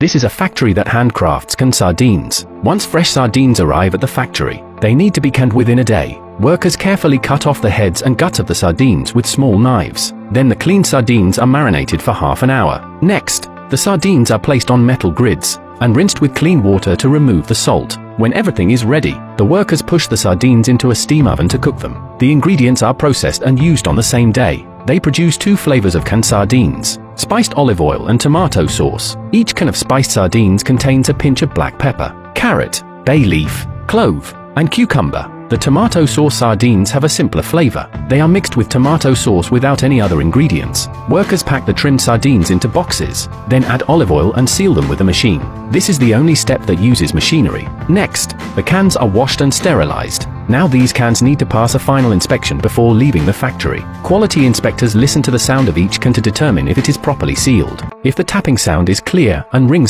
This is a factory that handcrafts canned sardines. Once fresh sardines arrive at the factory, they need to be canned within a day. Workers carefully cut off the heads and guts of the sardines with small knives. Then the clean sardines are marinated for half an hour. Next, the sardines are placed on metal grids and rinsed with clean water to remove the salt. When everything is ready, the workers push the sardines into a steam oven to cook them. The ingredients are processed and used on the same day. They produce two flavors of canned sardines, spiced olive oil and tomato sauce. Each can of spiced sardines contains a pinch of black pepper, carrot, bay leaf, clove, and cucumber. The tomato sauce sardines have a simpler flavor. They are mixed with tomato sauce without any other ingredients. Workers pack the trimmed sardines into boxes, then add olive oil and seal them with a machine. This is the only step that uses machinery. Next, the cans are washed and sterilized. Now these cans need to pass a final inspection before leaving the factory. Quality inspectors listen to the sound of each can to determine if it is properly sealed. If the tapping sound is clear and rings